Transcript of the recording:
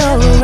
know.